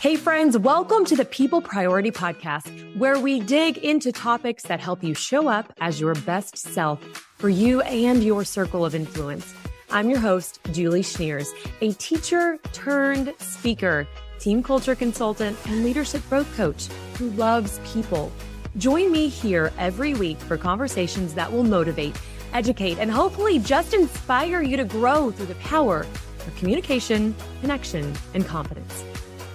Hey, friends, welcome to the People Priority Podcast, where we dig into topics that help you show up as your best self for you and your circle of influence. I'm your host, Julie Schniers, a teacher turned speaker, team culture consultant, and leadership growth coach who loves people. Join me here every week for conversations that will motivate, educate, and hopefully just inspire you to grow through the power of communication, connection, and confidence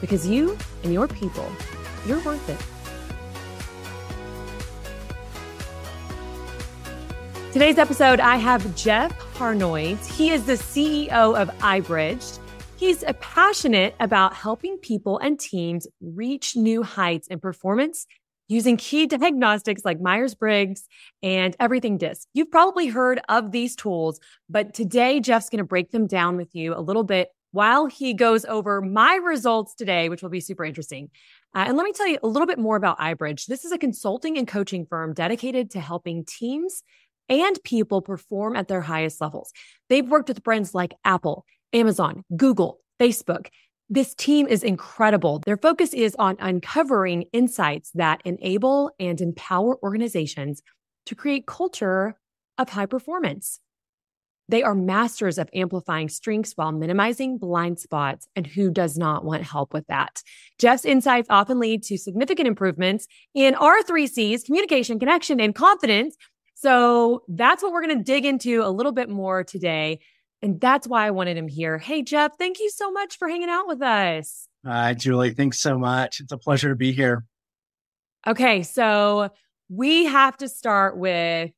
because you and your people, you're worth it. Today's episode, I have Jeff Harnois. He is the CEO of iBridged. He's a passionate about helping people and teams reach new heights in performance using key diagnostics like Myers Briggs and Everything DISC. You've probably heard of these tools, but today Jeff's going to break them down with you a little bit while he goes over my results today, which will be super interesting. Uh, and let me tell you a little bit more about iBridged. This is a consulting and coaching firm dedicated to helping teams and people perform at their highest levels. They've worked with brands like Apple, Amazon, Google, Facebook. This team is incredible. Their focus is on uncovering insights that enable and empower organizations to create culture of high performance. They are masters of amplifying strengths while minimizing blind spots. And who does not want help with that? Jeff's insights often lead to significant improvements in our three C's communication, connection, and confidence. So that's what we're going to dig into a little bit more today. And that's why I wanted him here. Hey, Jeff, thank you so much for hanging out with us. Hi, Julie. Thanks so much. It's a pleasure to be here. Okay. So we have to start with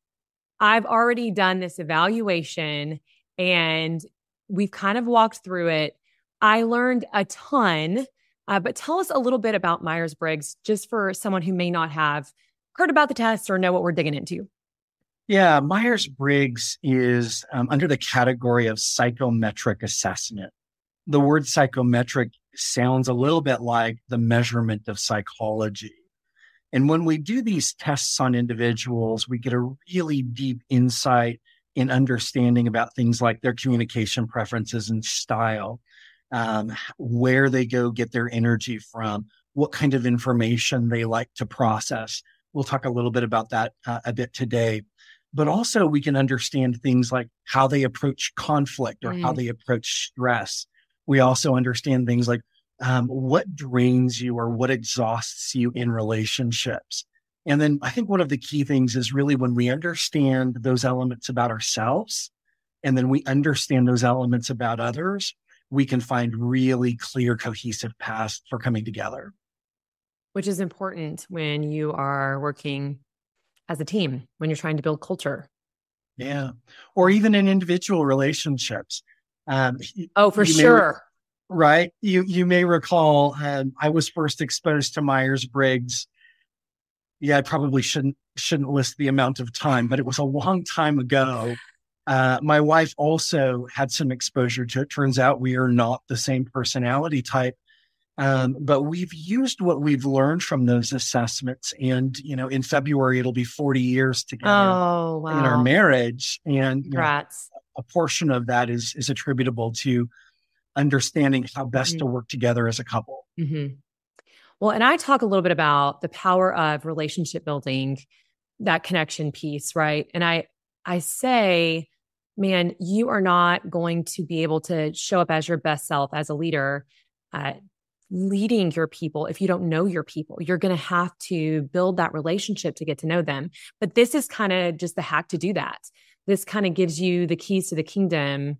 I've already done this evaluation and we've kind of walked through it. I learned a ton, uh, but tell us a little bit about Myers Briggs, just for someone who may not have heard about the test or know what we're digging into. Yeah, Myers Briggs is um, under the category of psychometric assessment. The word psychometric sounds a little bit like the measurement of psychology. And when we do these tests on individuals, we get a really deep insight in understanding about things like their communication preferences and style, um, where they go get their energy from, what kind of information they like to process. We'll talk a little bit about that uh, a bit today. But also, we can understand things like how they approach conflict or mm. how they approach stress. We also understand things like um, what drains you or what exhausts you in relationships. And then I think one of the key things is really when we understand those elements about ourselves and then we understand those elements about others, we can find really clear, cohesive paths for coming together. Which is important when you are working as a team, when you're trying to build culture. Yeah. Or even in individual relationships. Um, oh, for sure right? You you may recall um, I was first exposed to Myers Briggs. Yeah, I probably shouldn't shouldn't list the amount of time, but it was a long time ago. Uh, my wife also had some exposure to it. Turns out we are not the same personality type, um, but we've used what we've learned from those assessments. And you know, in February it'll be forty years together oh, wow. in our marriage, and you know, a portion of that is is attributable to understanding how best mm-hmm. to work together as a couple. Mm-hmm. Well, and I talk a little bit about the power of relationship building, that connection piece, right? And I I say, man, you are not going to be able to show up as your best self as a leader, uh, leading your people if you don't know your people. You're going to have to build that relationship to get to know them. But this is kind of just the hack to do that. This kind of gives you the keys to the kingdom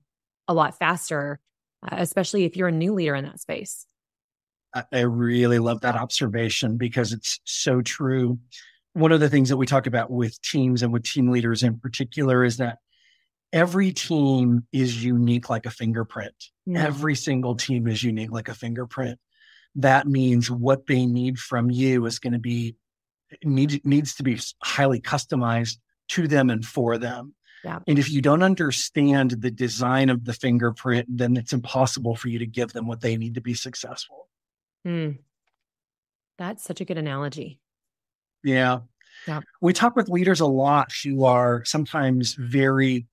a lot faster Uh, especially if you're a new leader in that space. I really love that observation because it's so true. One of the things that we talk about with teams and with team leaders in particular is that every team is unique like a fingerprint. Yeah. Every single team is unique like a fingerprint. That means what they need from you is going to be need, needs to be highly customized to them and for them. Yeah. And if you don't understand the design of the fingerprint, then it's impossible for you to give them what they need to be successful. Mm. That's such a good analogy. Yeah. Yeah. We talk with leaders a lot who are sometimes very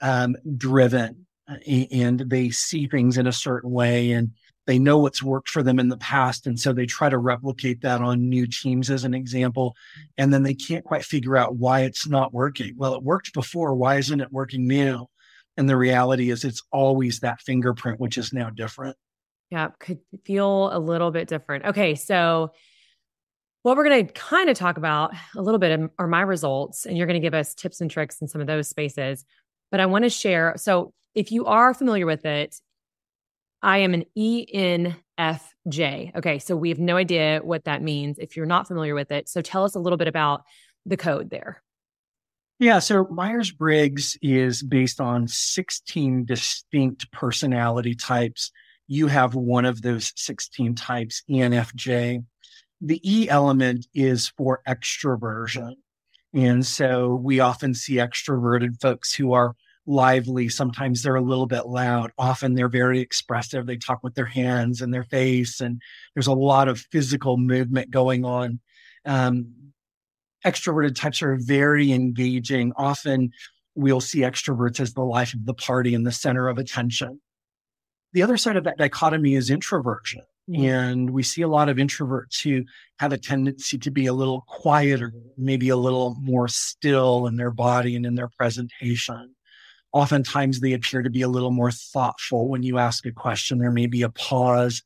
um, driven uh, and they see things in a certain way. And They know what's worked for them in the past. And so they try to replicate that on new teams as an example. And then they can't quite figure out why it's not working. Well, it worked before. Why isn't it working now? And the reality is it's always that fingerprint, which is now different. Yeah, could feel a little bit different. Okay. So, what we're going to kind of talk about a little bit are my results, and you're going to give us tips and tricks in some of those spaces. But I want to share. So, if you are familiar with it, I am an ENFJ. Okay. So we have no idea what that means if you're not familiar with it. So tell us a little bit about the code there. Yeah. So Myers Briggs is based on 16 distinct personality types. You have one of those 16 types, ENFJ. The E element is for extroversion. And so we often see extroverted folks who are lively. Sometimes they're a little bit loud. Often they're very expressive. They talk with their hands and their face, and there's a lot of physical movement going on. Um, extroverted types are very engaging. Often we'll see extroverts as the life of the party and the center of attention. The other side of that dichotomy is introversion. Mm-hmm. And we see a lot of introverts who have a tendency to be a little quieter, maybe a little more still in their body and in their presentation. Oftentimes, they appear to be a little more thoughtful when you ask a question. There may be a pause.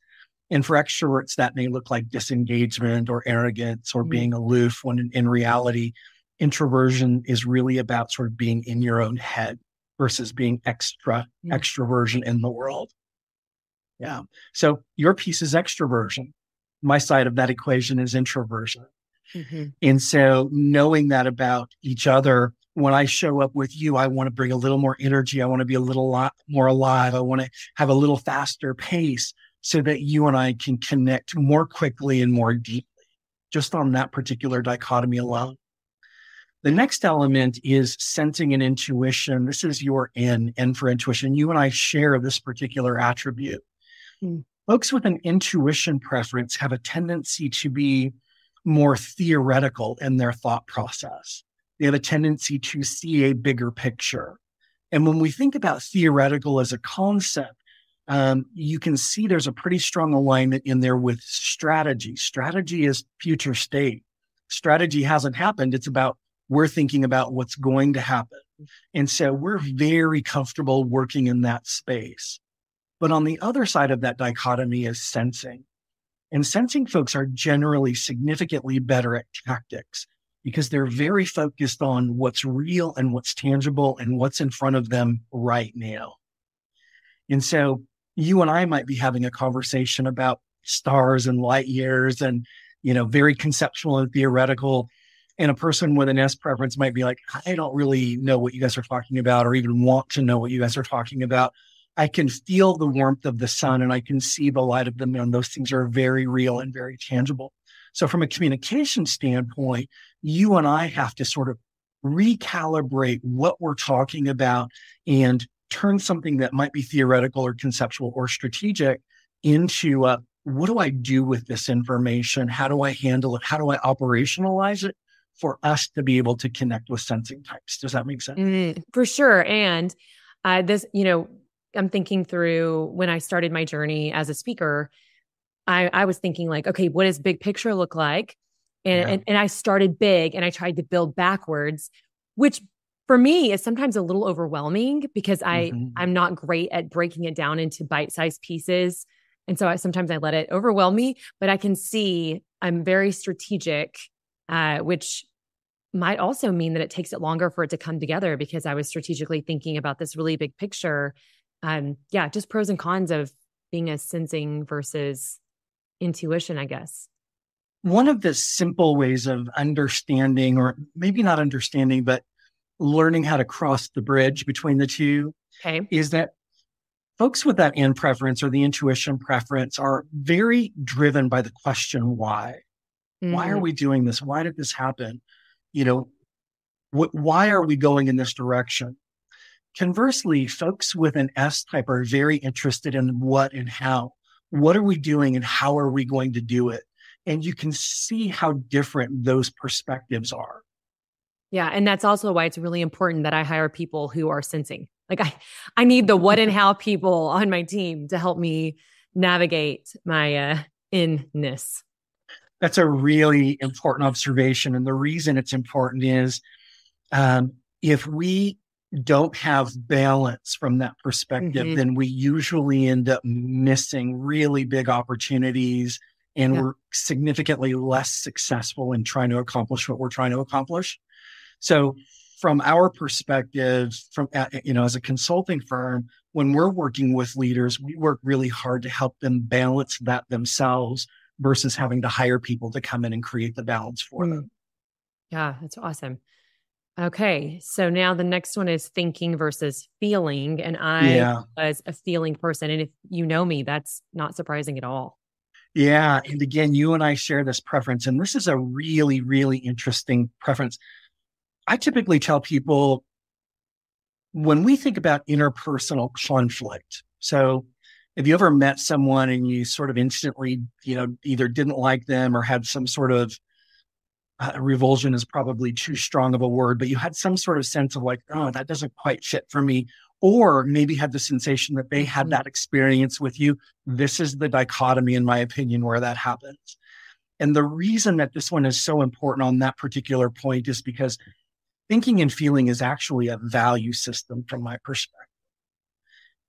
And for extroverts, that may look like disengagement or arrogance or mm-hmm. being aloof, when in, reality, introversion is really about sort of being in your own head versus being extra mm-hmm. extroversion in the world. Yeah. So your piece is extroversion. My side of that equation is introversion. Mm-hmm. And so knowing that about each other when I show up with you, I want to bring a little more energy. I want to be a little lot more alive. I want to have a little faster pace so that you and I can connect more quickly and more deeply, just on that particular dichotomy alone. The next element is sensing and intuition. This is your N, N for intuition. You and I share this particular attribute. Mm. Folks with an intuition preference have a tendency to be more theoretical in their thought process they have a tendency to see a bigger picture. And when we think about theoretical as a concept, um, you can see there's a pretty strong alignment in there with strategy. Strategy is future state. Strategy hasn't happened. It's about we're thinking about what's going to happen. And so we're very comfortable working in that space. But on the other side of that dichotomy is sensing. And sensing folks are generally significantly better at tactics because they're very focused on what's real and what's tangible and what's in front of them right now. And so you and I might be having a conversation about stars and light years and, you know, very conceptual and theoretical. And a person with an S preference might be like, I don't really know what you guys are talking about or even want to know what you guys are talking about. I can feel the warmth of the sun and I can see the light of the moon. Those things are very real and very tangible. So, from a communication standpoint, you and I have to sort of recalibrate what we're talking about and turn something that might be theoretical or conceptual or strategic into uh, what do I do with this information? How do I handle it? How do I operationalize it for us to be able to connect with sensing types? Does that make sense? Mm, for sure. And uh, this, you know, I'm thinking through when I started my journey as a speaker, I, I was thinking like, okay, what does big picture look like? And, yeah. and, and I started big and I tried to build backwards, which for me is sometimes a little overwhelming because I mm-hmm. I'm not great at breaking it down into bite-sized pieces. And so I, sometimes I let it overwhelm me, but I can see I'm very strategic, uh, which might also mean that it takes it longer for it to come together because I was strategically thinking about this really big picture. Um, yeah, just pros and cons of being a sensing versus intuition, I guess one of the simple ways of understanding, or maybe not understanding, but learning how to cross the bridge between the two okay. is that folks with that N preference or the intuition preference are very driven by the question why. Mm. Why are mm. we doing this? Why did this happen? You know, wh- why are we going in this direction? Conversely, folks with an S type are very interested in what and how. What are we doing and how are we going to do it? and you can see how different those perspectives are. Yeah, and that's also why it's really important that I hire people who are sensing. Like I I need the what and how people on my team to help me navigate my uh, inness. That's a really important observation. And the reason it's important is um, if we don't have balance from that perspective, mm-hmm. then we usually end up missing really big opportunities and yeah. we're significantly less successful in trying to accomplish what we're trying to accomplish. So, from our perspective, from you know, as a consulting firm, when we're working with leaders, we work really hard to help them balance that themselves versus having to hire people to come in and create the balance for mm. them. Yeah, that's awesome. Okay. So now the next one is thinking versus feeling. And I yeah. was a feeling person. And if you know me, that's not surprising at all. Yeah. And again, you and I share this preference. And this is a really, really interesting preference. I typically tell people when we think about interpersonal conflict, so have you ever met someone and you sort of instantly, you know, either didn't like them or had some sort of uh, revulsion is probably too strong of a word, but you had some sort of sense of like, oh, that doesn't quite fit for me. Or maybe had the sensation that they had mm-hmm. that experience with you. This is the dichotomy, in my opinion, where that happens. And the reason that this one is so important on that particular point is because thinking and feeling is actually a value system from my perspective.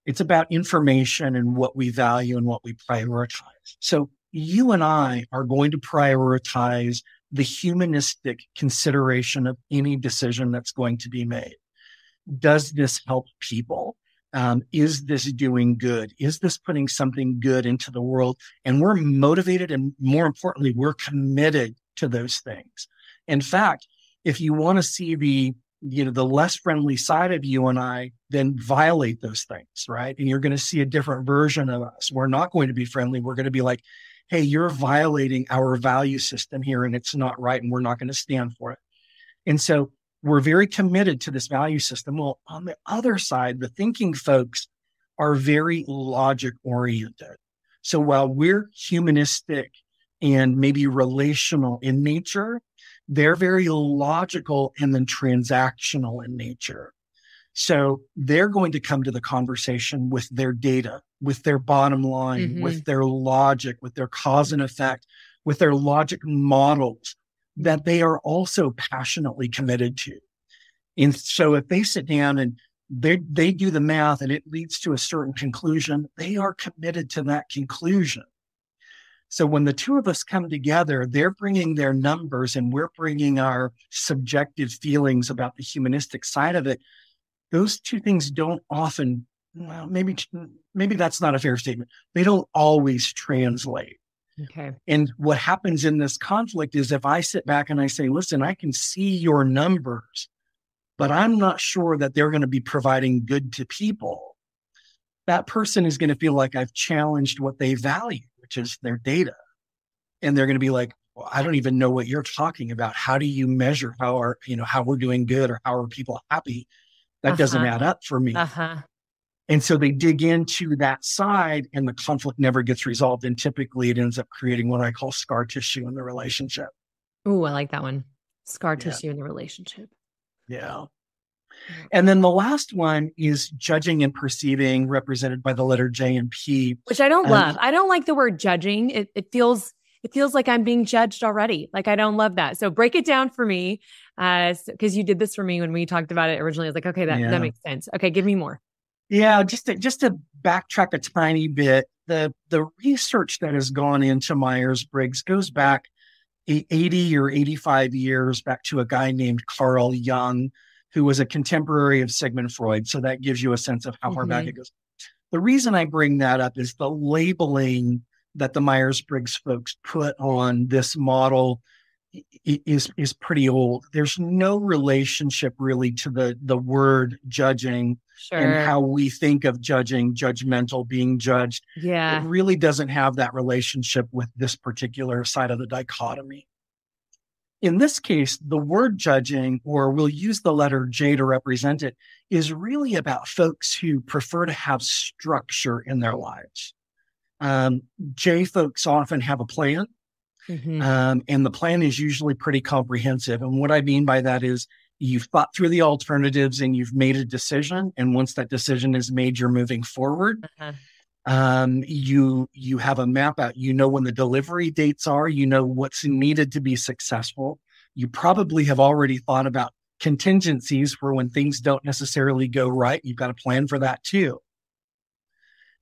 It's about information and what we value and what we prioritize. So you and I are going to prioritize the humanistic consideration of any decision that's going to be made. Does this help people? Um, is this doing good? Is this putting something good into the world? And we're motivated and more importantly, we're committed to those things. In fact, if you want to see the you know the less friendly side of you and I, then violate those things, right? And you're going to see a different version of us. We're not going to be friendly. We're going to be like, hey, you're violating our value system here and it's not right. And we're not going to stand for it. And so we're very committed to this value system. Well, on the other side, the thinking folks are very logic oriented. So while we're humanistic and maybe relational in nature, they're very logical and then transactional in nature. So they're going to come to the conversation with their data, with their bottom line, mm-hmm. with their logic, with their cause and effect, with their logic models that they are also passionately committed to. And so if they sit down and they, they do the math and it leads to a certain conclusion, they are committed to that conclusion. So when the two of us come together, they're bringing their numbers and we're bringing our subjective feelings about the humanistic side of it those two things don't often well maybe maybe that's not a fair statement. They don't always translate. Okay. And what happens in this conflict is if i sit back and i say listen i can see your numbers but i'm not sure that they're going to be providing good to people that person is going to feel like i've challenged what they value which is their data. And they're going to be like well, i don't even know what you're talking about. How do you measure how are you know how we're doing good or how are people happy that uh-huh. doesn't add up for me. Uh-huh. And so they dig into that side and the conflict never gets resolved. And typically it ends up creating what I call scar tissue in the relationship. Oh, I like that one. Scar yeah. tissue in the relationship. Yeah. And then the last one is judging and perceiving, represented by the letter J and P. Which I don't um, love. I don't like the word judging. It, it feels it feels like I'm being judged already. Like I don't love that. So break it down for me. Uh, because you did this for me when we talked about it originally. I was like, okay, that, yeah. that makes sense. Okay, give me more. Yeah, just to, just to backtrack a tiny bit, the the research that has gone into Myers Briggs goes back 80 or 85 years back to a guy named Carl Jung, who was a contemporary of Sigmund Freud. So that gives you a sense of how far mm-hmm. back it goes. The reason I bring that up is the labeling that the Myers Briggs folks put on this model is is pretty old. There's no relationship really to the the word judging sure. and how we think of judging, judgmental, being judged. Yeah, it really doesn't have that relationship with this particular side of the dichotomy. In this case, the word judging, or we'll use the letter J to represent it, is really about folks who prefer to have structure in their lives. Um, J folks often have a plan, mm-hmm. um, and the plan is usually pretty comprehensive. And what I mean by that is you've thought through the alternatives and you've made a decision. And once that decision is made, you're moving forward. Uh-huh. Um, you you have a map out. You know when the delivery dates are. You know what's needed to be successful. You probably have already thought about contingencies for when things don't necessarily go right. You've got a plan for that too.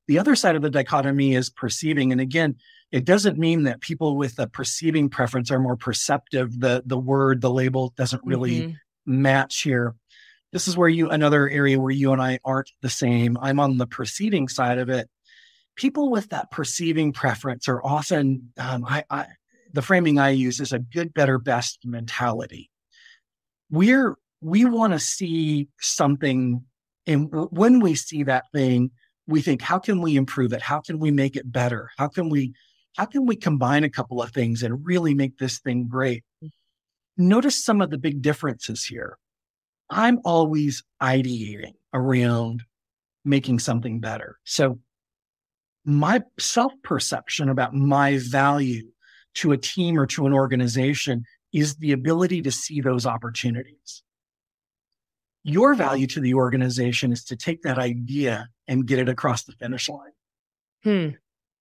The other side of the dichotomy is perceiving. And again, it doesn't mean that people with a perceiving preference are more perceptive. The the word, the label doesn't really mm-hmm. match here. This is where you another area where you and I aren't the same. I'm on the perceiving side of it. People with that perceiving preference are often um, I, I the framing I use is a good, better, best mentality. We're we want to see something, and when we see that thing, we think, how can we improve it? How can we make it better? How can we how can we combine a couple of things and really make this thing great? Notice some of the big differences here. I'm always ideating around making something better. So my self perception about my value to a team or to an organization is the ability to see those opportunities. Your value to the organization is to take that idea and get it across the finish line. Hmm.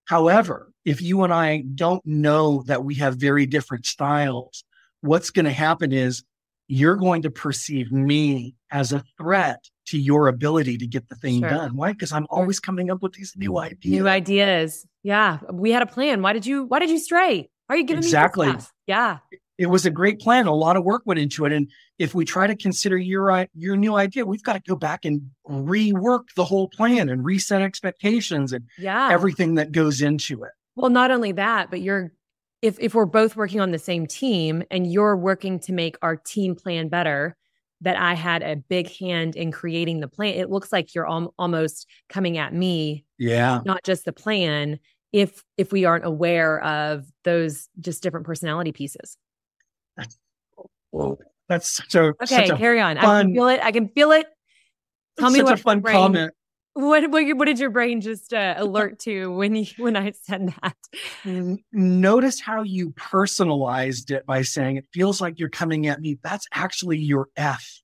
However, if you and I don't know that we have very different styles, what's going to happen is you're going to perceive me as a threat to your ability to get the thing sure. done. Why? Because I'm always coming up with these new ideas. New ideas. Yeah. We had a plan. Why did you why did you stray? Why are you giving exactly. me exactly? Yeah. It was a great plan. A lot of work went into it. And if we try to consider your uh, your new idea, we've got to go back and rework the whole plan and reset expectations and yeah. everything that goes into it. Well, not only that, but you're if if we're both working on the same team and you're working to make our team plan better, that I had a big hand in creating the plan. It looks like you're al- almost coming at me. Yeah. Not just the plan if if we aren't aware of those just different personality pieces. That's, well, that's so okay. carry on. Fun, I can feel it. I can feel it. Tell me what fun brain, comment. What, what what did your brain just uh, alert to when you when I said that? Notice how you personalized it by saying it feels like you're coming at me. That's actually your F.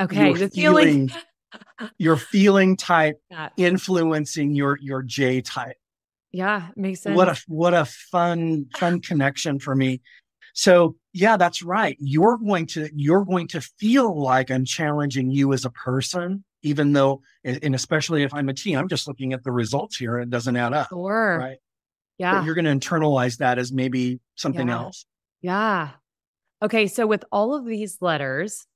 Okay, your the feeling, feeling your feeling type influencing your your J type. Yeah, makes sense. What a what a fun fun connection for me. So yeah, that's right. You're going to you're going to feel like I'm challenging you as a person, even though, and especially if I'm a team, I'm just looking at the results here and it doesn't add up. Sure. Right. Yeah. But you're going to internalize that as maybe something yeah. else. Yeah. Okay. So with all of these letters,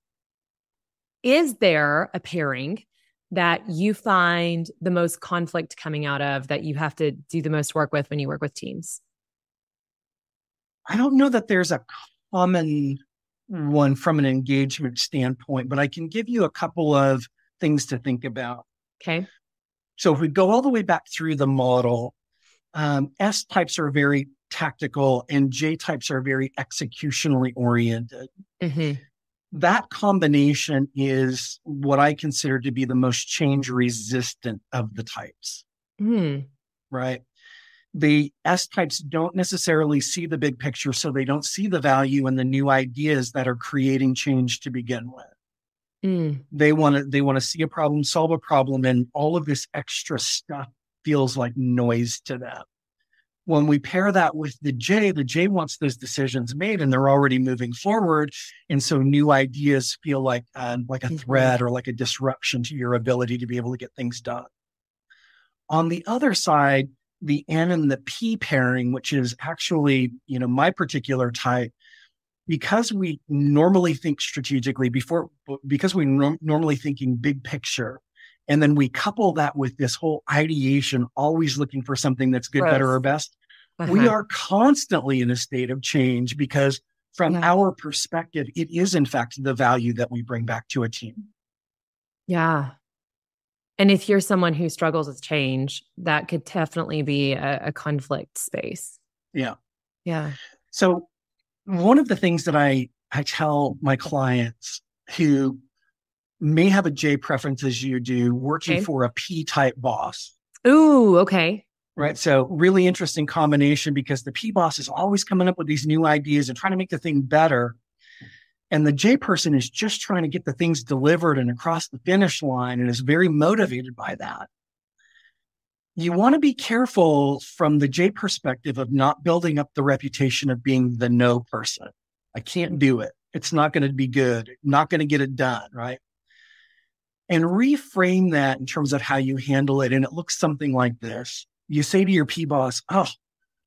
is there a pairing that you find the most conflict coming out of that you have to do the most work with when you work with teams? I don't know that there's a common one from an engagement standpoint, but I can give you a couple of things to think about. Okay. So if we go all the way back through the model, um, S types are very tactical and J types are very executionally oriented. Mm-hmm that combination is what I consider to be the most change resistant of the types. Mm. Right. The S types don't necessarily see the big picture, so they don't see the value in the new ideas that are creating change to begin with. Mm. They want to they want to see a problem, solve a problem, and all of this extra stuff feels like noise to them when we pair that with the J, the J wants those decisions made and they're already moving forward. And so new ideas feel like, uh, like a mm-hmm. threat or like a disruption to your ability to be able to get things done. On the other side, the N and the P pairing, which is actually, you know, my particular type, because we normally think strategically before, because we no- normally thinking big picture, and then we couple that with this whole ideation, always looking for something that's good, better, or best. Uh-huh. We are constantly in a state of change because, from yeah. our perspective, it is, in fact, the value that we bring back to a team. Yeah. And if you're someone who struggles with change, that could definitely be a, a conflict space. Yeah. Yeah. So, one of the things that I, I tell my clients who may have a J preference as you do, working okay. for a P type boss. Ooh, okay. Right. So, really interesting combination because the P boss is always coming up with these new ideas and trying to make the thing better. And the J person is just trying to get the things delivered and across the finish line and is very motivated by that. you want to be careful from the J perspective of not building up the reputation of being the no person. I can't do it. It's not going to be good. Not going to get it done. Right. And reframe that in terms of how you handle it. And it looks something like this. You say to your P boss, Oh,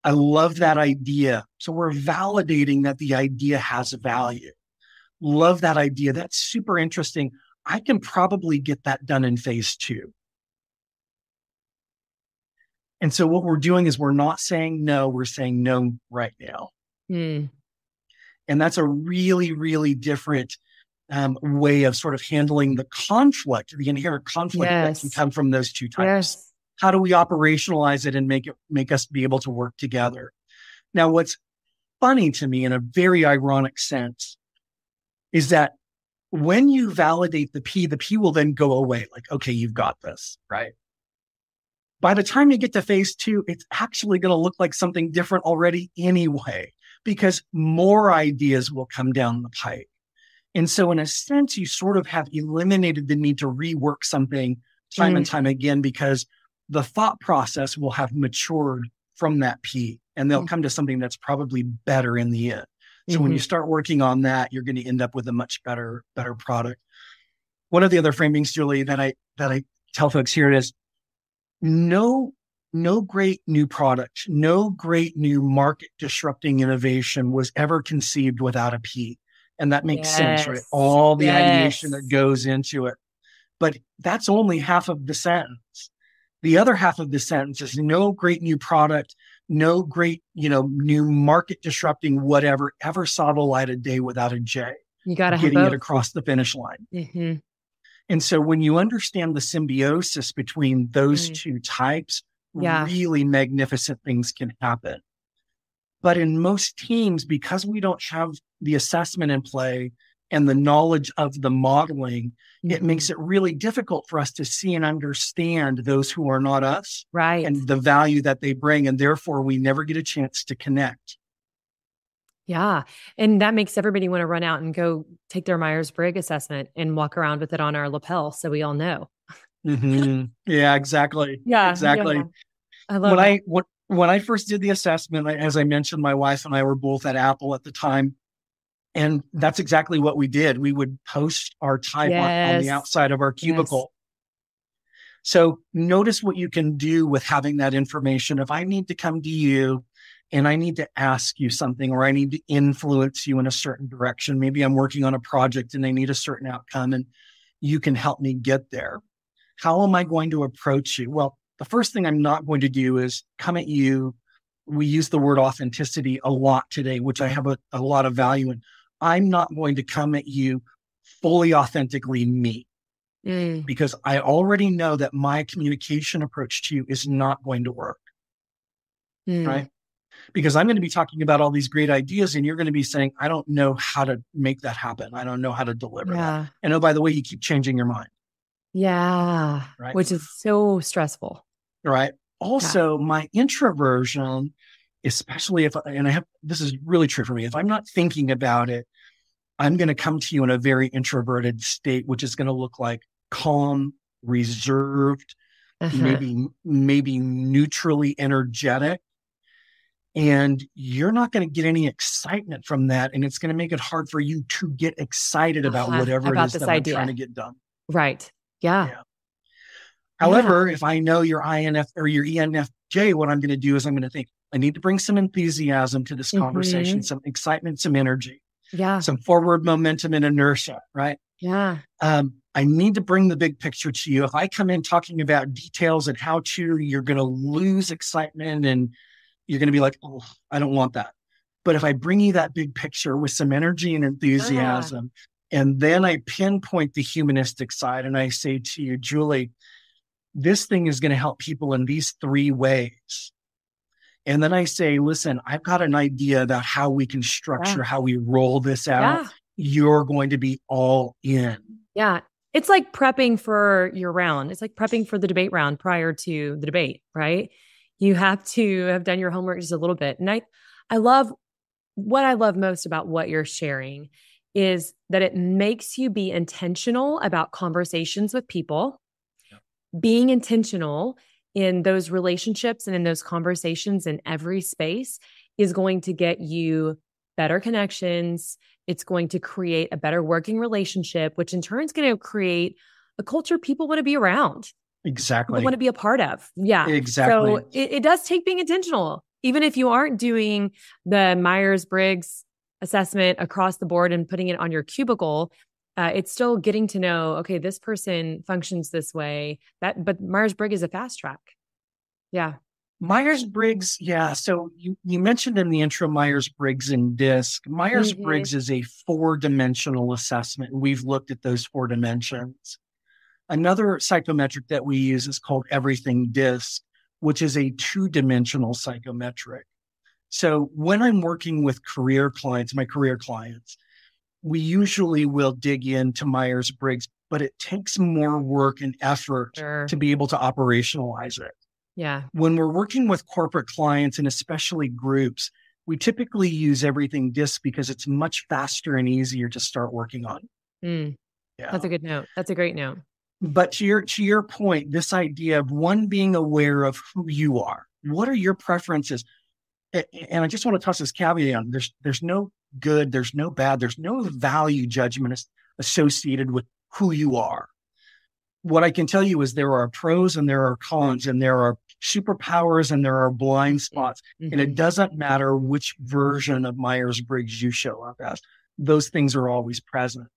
I love that idea. So we're validating that the idea has value. Love that idea. That's super interesting. I can probably get that done in phase two. And so what we're doing is we're not saying no, we're saying no right now. Mm. And that's a really, really different um, way of sort of handling the conflict, the inherent conflict yes. that can come from those two types. Yes. How do we operationalize it and make it make us be able to work together? Now, what's funny to me in a very ironic sense is that when you validate the P, the P will then go away. Like, okay, you've got this, right? By the time you get to phase two, it's actually going to look like something different already anyway, because more ideas will come down the pipe. And so, in a sense, you sort of have eliminated the need to rework something time mm. and time again because the thought process will have matured from that P and they'll mm. come to something that's probably better in the end. So mm-hmm. when you mm-hmm. start working on that, you're going to end up with a much better, better product. One of the other framings, Julie, that I that I tell folks here is no no great new product, no great new market disrupting innovation was ever conceived without a P. And that makes yes. sense, right? All the yes. ideation that goes into it. But that's only half of the sentence. The other half of the sentence is no great new product, no great, you know, new market disrupting whatever ever saw the light of day without a J. You got to getting it across the finish line. Mm-hmm. And so when you understand the symbiosis between those mm. two types, yeah. really magnificent things can happen. But in most teams, because we don't have the assessment in play and the knowledge of the modeling, mm-hmm. it makes it really difficult for us to see and understand those who are not us. Right. And the value that they bring. And therefore, we never get a chance to connect. Yeah. And that makes everybody want to run out and go take their Myers Briggs assessment and walk around with it on our lapel so we all know. mm-hmm. Yeah, exactly. Yeah. Exactly. Yeah. I love when. I when, when I first did the assessment, as I mentioned, my wife and I were both at Apple at the time. And that's exactly what we did. We would post our type yes. on, on, the outside of our cubicle. Yes. So notice what you can do with having that information. If I need to come to you and I need to ask you something or I need to influence you in a certain direction, maybe I'm working on a project and I need a certain outcome and you can help me get there. How am I going to approach you? Well, the first thing I'm not going to do is come at you. We use the word authenticity a lot today, which I have a, a lot of value in. I'm not going to come at you fully authentically me mm. because I already know that my communication approach to you is not going to work. Mm. Right. Because I'm going to be talking about all these great ideas and you're going to be saying, I don't know how to make that happen. I don't know how to deliver yeah. that. And oh, by the way, you keep changing your mind. Yeah. Right. Which is so stressful. Right. Also, yeah. my introversion especially if, and I have, this is really true for me. If I'm not thinking about it, I'm going to come to you in a very introverted state, which is going to look like calm, reserved, uh-huh. maybe, maybe neutrally energetic. And you're not going to get any excitement from that. And it's going to make it hard for you to get excited about uh-huh. whatever about it is that idea. I'm trying to get done. Right. Yeah. yeah. However, yeah. if I know your INF or your ENFJ, what I'm going to do is I'm going to think, I need to bring some enthusiasm to this mm-hmm. conversation, some excitement, some energy. Yeah. Some forward momentum and inertia, right? Yeah. Um, I need to bring the big picture to you. If I come in talking about details and how to, you're going to lose excitement and you're going to be like, oh, I don't want that. But if I bring you that big picture with some energy and enthusiasm, yeah. and then I pinpoint the humanistic side and I say to you, Julie, this thing is going to help people in these three ways. And then I say, listen, I've got an idea about how we can structure, yeah. how we roll this out. Yeah. You're going to be all in. Yeah. It's like prepping for your round. It's like prepping for the debate round prior to the debate, right? You have to have done your homework just a little bit. And I, I love what I love most about what you're sharing is that it makes you be intentional about conversations with people, yeah. being intentional in those relationships and in those conversations in every space is going to get you better connections. It's going to create a better working relationship, which in turn is going to create a culture people want to be around. Exactly. want to be a part of. Yeah. Exactly. So it, it does take being intentional. Even if you aren't doing the Myers Briggs assessment across the board and putting it on your cubicle, uh, it's still getting to know, okay, this person functions this way. That, but Myers Briggs is a fast track. Yeah. Myers Briggs, yeah. So you, you mentioned in the intro Myers Briggs and DISC. Myers Briggs mm-hmm. is a four dimensional assessment. And we've looked at those four dimensions. Another psychometric that we use is called Everything DISC, which is a two dimensional psychometric. So when I'm working with career clients, my career clients, we usually will dig into Myers Briggs, but it takes more work and effort sure. to be able to operationalize it. Yeah. When we're working with corporate clients and especially groups, we typically use everything DISC because it's much faster and easier to start working on. Mm. Yeah. That's a good note. That's a great note. But to your to your point, this idea of one being aware of who you are, what are your preferences? And I just want to toss this caveat on: there's there's no good, there's no bad, there's no value judgment associated with who you are. What I can tell you is there are pros and there are cons, and there are superpowers and there are blind spots. Mm-hmm. And it mm-hmm. doesn't matter which version of Myers Briggs you show up as, those things are always present.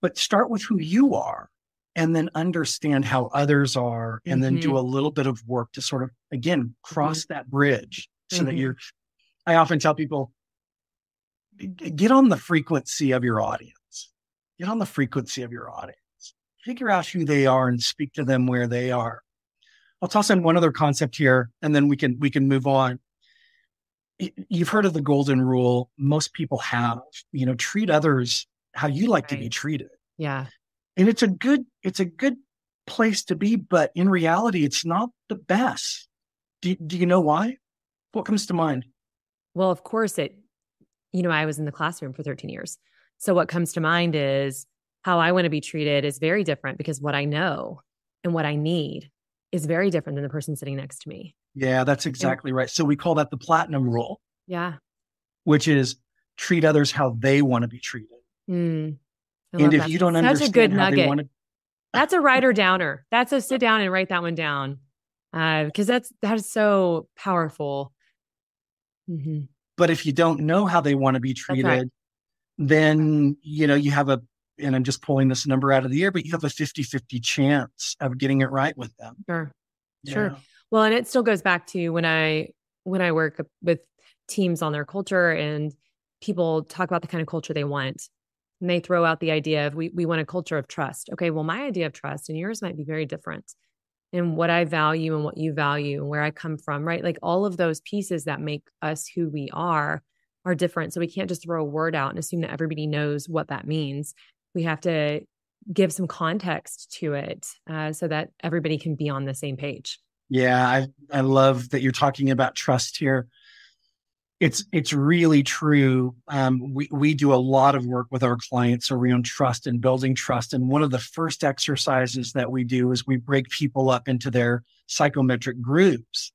But start with who you are and then understand how others are and mm-hmm. then do mm-hmm. a little bit of work to sort of again cross mm-hmm. that bridge so mm-hmm. that you're i often tell people get on the frequency of your audience. Get on the frequency of your audience. Figure out who they are and speak to them where they are. I'll toss in one other concept here and then we can we can move on. You've heard of the golden rule most people have you know treat others how you like right. to be treated. Yeah. And it's a good it's a good place to be but in reality it's not the best. Do, do you know why? What comes to mind? Well of course it you know i was in the classroom for 13 years so what comes to mind is how i want to be treated is very different because what i know and what i need is very different than the person sitting next to me yeah that's exactly and, right so we call that the platinum rule yeah which is treat others how they want to be treated mm and if that. you don't Such understand a good nugget. Wanna... that's a writer downer. That's a sit down and write that one down because uh, that's that is so powerful. Mm-hmm. But if you don't know how they want to be treated, right. then you know you have a and I'm just pulling this number out of the air, but you have a 50-50 chance of getting it right with them. Sure. Yeah. Sure. Well, and it still goes back to when I when I work with teams on their culture and people talk about the kind of culture they want and they throw out the idea of we, we want a culture of trust. Okay, well, my idea of trust and yours might be very different. And what I value and what you value and where I come from, right? Like all of those pieces that make us who we are are different. So we can't just throw a word out and assume that everybody knows what that means. We have to give some context to it uh, so that everybody can be on the same page. Yeah, I I love that you're talking about trust here it's it's really true. Um, we we do a lot of work with our clients around trust and building trust. And one of the first exercises that we do is we break people up into their psychometric groups,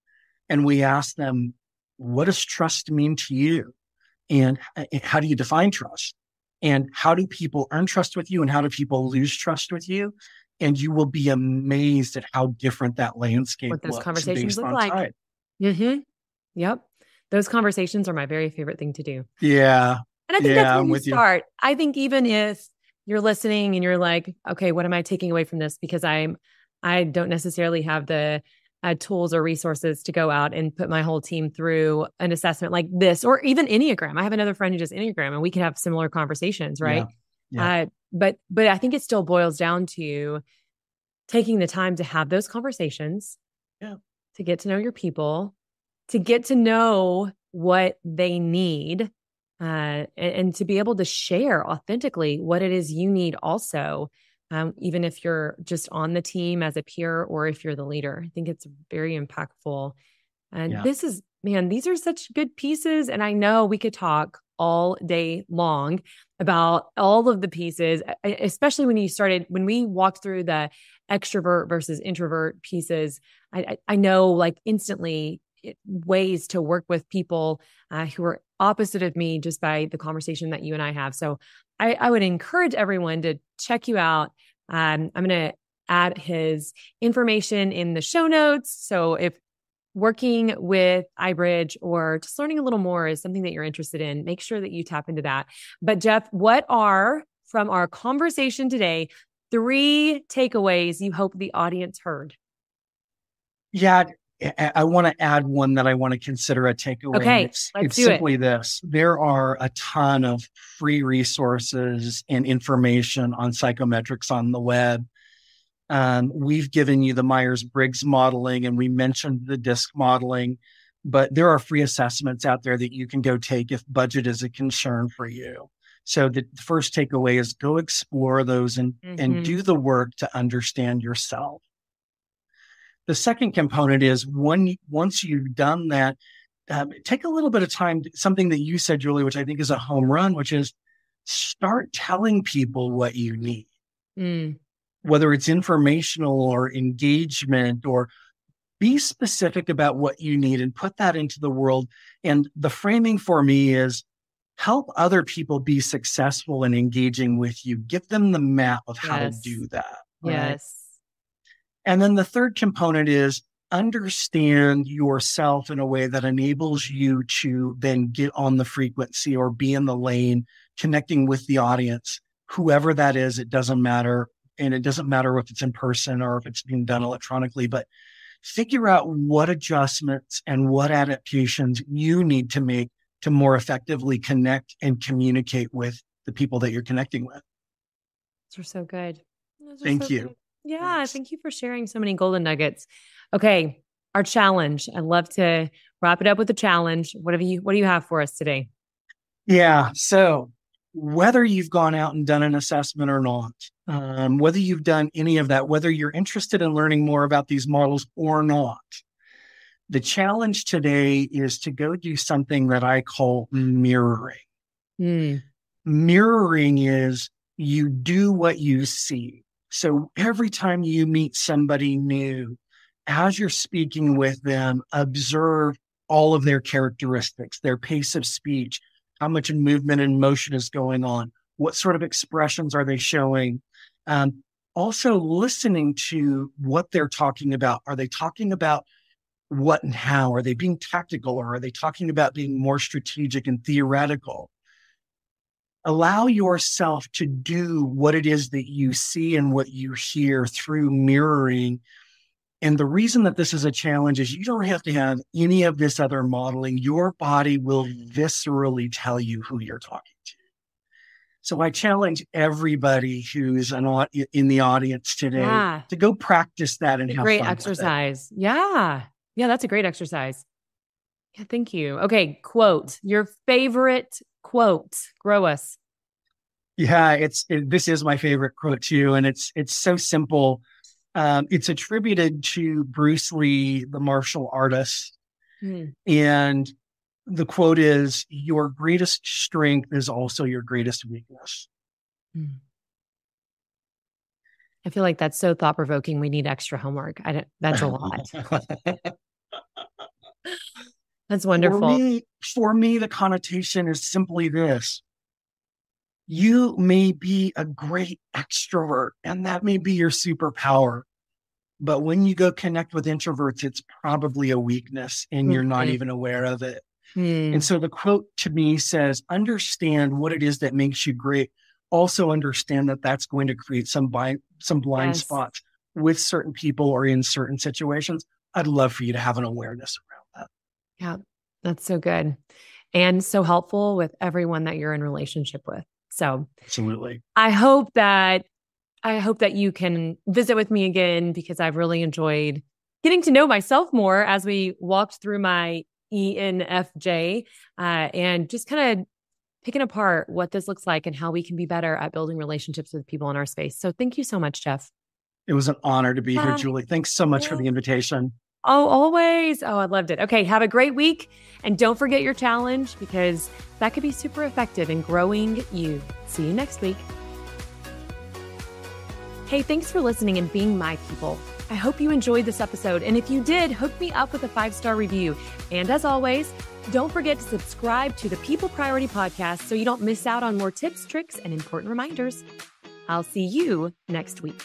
and we ask them, "What does trust mean to you?" And uh, how do you define trust? And how do people earn trust with you? And how do people lose trust with you? And you will be amazed at how different that landscape what those conversations look like. Mm-hmm. Yep those conversations are my very favorite thing to do. Yeah. And I think yeah, that's where you start. You. I think even if you're listening and you're like, okay, what am I taking away from this? Because I'm, I don't necessarily have the uh, tools or resources to go out and put my whole team through an assessment like this, or even Enneagram. I have another friend who does Enneagram, and we can have similar conversations, right? Yeah. Yeah. Uh, but but I think it still boils down to taking the time to have those conversations. Yeah. To get to know your people, to get to know what they need uh, and, and, to be able to share authentically what it is you need also um, even if you're just on the team as a peer or if you're the leader i think it's very impactful and yeah. this is man these are such good pieces and i know we could talk all day long about all of the pieces especially when you started when we walked through the extrovert versus introvert pieces. I, I, I know like instantly ways to work with people uh, who are opposite of me just by the conversation that you and I have. So I, I would encourage everyone to check you out. Um, I'm going to add his information in the show notes. So if working with iBridged or just learning a little more is something that you're interested in, make sure that you tap into that. But Jeff, what are from our conversation today three takeaways you hope the audience heard? Yeah, I want to add one that I want to consider a takeaway. Okay, it's, let's it's do simply it. this. There are a ton of free resources and information on psychometrics on the web. Um, we've given you the Myers Briggs modeling and we mentioned the DISC modeling, but there are free assessments out there that you can go take if budget is a concern for you. So the first takeaway is go explore those and, mm-hmm. and do the work to understand yourself. The second component is when, once you've done that, um, take a little bit of time, something that you said, Julie, which I think is a home run, which is start telling people what you need. Mm. Whether it's informational or engagement or be specific about what you need and put that into the world. And the framing for me is help other people be successful in engaging with you. Give them the map of how yes. to do that. Right? Yes. And then the third component is understand yourself in a way that enables you to then get on the frequency or be in the lane, connecting with the audience, whoever that is, it doesn't matter. And it doesn't matter if it's in person or if it's being done electronically, but figure out what adjustments and what adaptations you need to make to more effectively connect and communicate with the people that you're connecting with. Those are so good. Are Thank so you. Good. Yeah, thank you for sharing so many golden nuggets. Okay, our challenge. I'd love to wrap it up with a challenge. What have you what do you have for us today? Yeah, so whether you've gone out and done an assessment or not, um, whether you've done any of that, whether you're interested in learning more about these models or not, the challenge today is to go do something that I call mirroring. Mm. Mirroring is you do what you see. So every time you meet somebody new, as you're speaking with them, observe all of their characteristics, their pace of speech, how much movement and motion is going on, what sort of expressions are they showing. Um, also, listening to what they're talking about. Are they talking about what and how? Are they being tactical or are they talking about being more strategic and theoretical? Allow yourself to do what it is that you see and what you hear through mirroring. And the reason that this is a challenge is you don't have to have any of this other modeling. Your body will viscerally tell you who you're talking to. So I challenge everybody who's an, in the audience today yeah. to go practice that and have great exercise. Yeah. Yeah, that's a great exercise. Yeah, thank you. Okay, quote. Your favorite quote. Grow us. Yeah, it's it, this is my favorite quote too, and it's it's so simple. Um, it's attributed to Bruce Lee, the martial artist, mm. and the quote is, "Your greatest strength is also your greatest weakness." Mm. I feel like that's so thought provoking. We need extra homework. I don't, that's a lot. That's wonderful. For me, for me, the connotation is simply this. You may be a great extrovert, and that may be your superpower. But when you go connect with introverts, it's probably a weakness and you're not even aware of it. Mm. And so the quote to me says, understand what it is that makes you great. Also understand that that's going to create some blind, some blind yes. spots with certain people or in certain situations. I'd love for you to have an awareness around. Yeah, that's so good. And so helpful with everyone that you're in relationship with. So absolutely. I hope that I hope that you can visit with me again because I've really enjoyed getting to know myself more as we walked through my ENFJ uh, and just kind of picking apart what this looks like and how we can be better at building relationships with people in our space. So thank you so much, Jeff. It was an honor to be here, Julie. Thanks so much yeah. for the invitation. Oh, always. Oh, I loved it. Okay, have a great week. And don't forget your challenge because that could be super effective in growing you. See you next week. Hey, thanks for listening and being my people. I hope you enjoyed this episode. And if you did, hook me up with a five star review. And as always, don't forget to subscribe to the People Priority Podcast so you don't miss out on more tips, tricks, and important reminders. I'll see you next week.